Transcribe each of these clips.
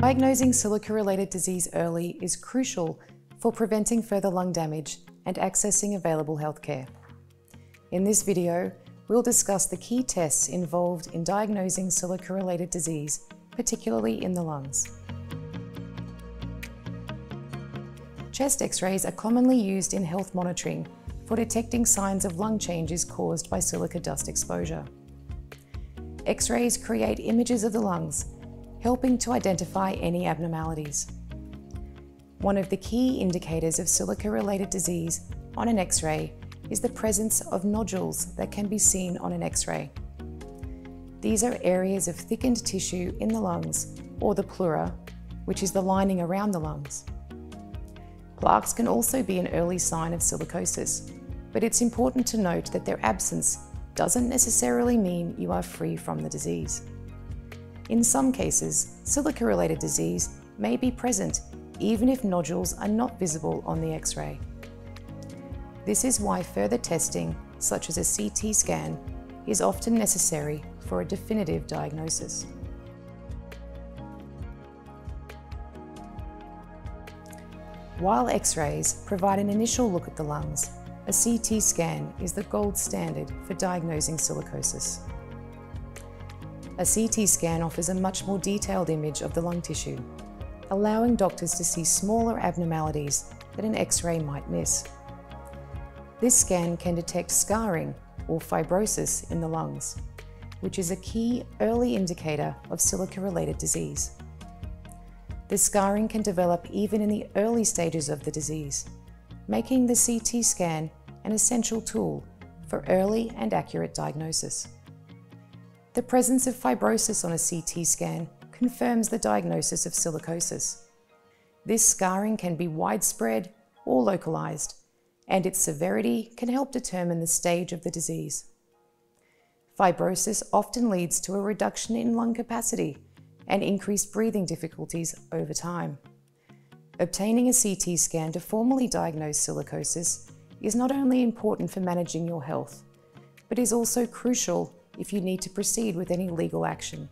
Diagnosing silica-related disease early is crucial for preventing further lung damage and accessing available healthcare. In this video, we'll discuss the key tests involved in diagnosing silica-related disease, particularly in the lungs. Chest x-rays are commonly used in health monitoring for detecting signs of lung changes caused by silica dust exposure. X-rays create images of the lungs, helping to identify any abnormalities. One of the key indicators of silica-related disease on an X-ray is the presence of nodules that can be seen on an X-ray. These are areas of thickened tissue in the lungs, or the pleura, which is the lining around the lungs. Plaques can also be an early sign of silicosis, but it's important to note that their absence doesn't necessarily mean you are free from the disease. In some cases, silica-related disease may be present even if nodules are not visible on the X-ray. This is why further testing, such as a CT scan, is often necessary for a definitive diagnosis. While X-rays provide an initial look at the lungs, a CT scan is the gold standard for diagnosing silicosis. A CT scan offers a much more detailed image of the lung tissue, allowing doctors to see smaller abnormalities that an X-ray might miss. This scan can detect scarring or fibrosis in the lungs, which is a key early indicator of silica-related disease. The scarring can develop even in the early stages of the disease, making the CT scan an essential tool for early and accurate diagnosis. The presence of fibrosis on a CT scan confirms the diagnosis of silicosis. This scarring can be widespread or localized, and its severity can help determine the stage of the disease. Fibrosis often leads to a reduction in lung capacity and increased breathing difficulties over time. Obtaining a CT scan to formally diagnose silicosis is not only important for managing your health, but is also crucial if you need to proceed with any legal action.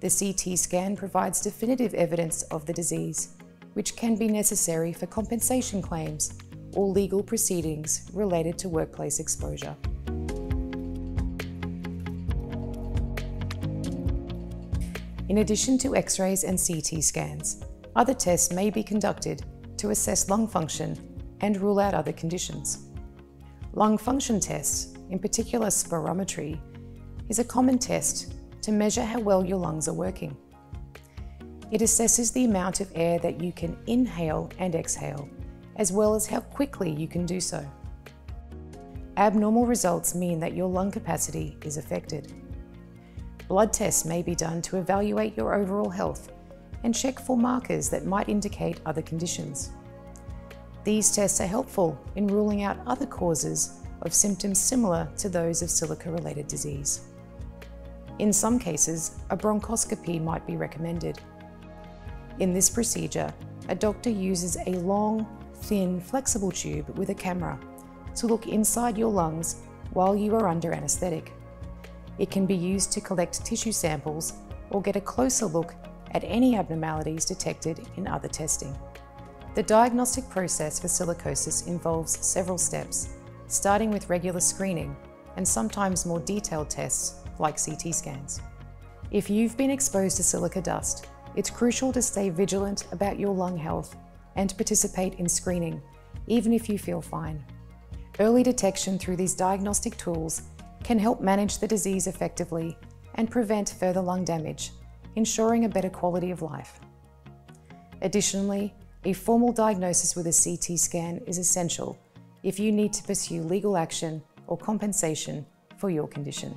The CT scan provides definitive evidence of the disease, which can be necessary for compensation claims or legal proceedings related to workplace exposure. In addition to X-rays and CT scans, other tests may be conducted to assess lung function and rule out other conditions. Lung function tests, in particular spirometry, is a common test to measure how well your lungs are working. It assesses the amount of air that you can inhale and exhale as well as how quickly you can do so. Abnormal results mean that your lung capacity is affected. Blood tests may be done to evaluate your overall health and check for markers that might indicate other conditions. These tests are helpful in ruling out other causes of symptoms similar to those of silica-related disease. In some cases, a bronchoscopy might be recommended. In this procedure, a doctor uses a long, thin, flexible tube with a camera to look inside your lungs while you are under anaesthetic. It can be used to collect tissue samples or get a closer look at any abnormalities detected in other testing. The diagnostic process for silicosis involves several steps, starting with regular screening and sometimes more detailed tests like CT scans. If you've been exposed to silica dust, it's crucial to stay vigilant about your lung health and participate in screening, even if you feel fine. Early detection through these diagnostic tools can help manage the disease effectively and prevent further lung damage, ensuring a better quality of life. Additionally, a formal diagnosis with a CT scan is essential if you need to pursue legal action or compensation for your condition.